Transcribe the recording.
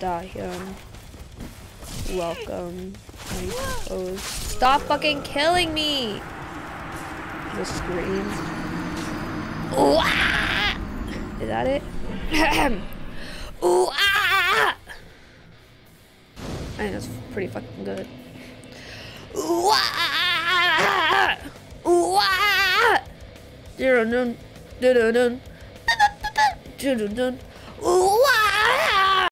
Dahyun. Um, welcome, I suppose. Stop fucking killing me! The scream. Ooh, ah! Is that it? Ooh, ah! I think that's pretty fucking good. Ooh, ah! Ooh, ah! Dun dun dun. Ooh, ah!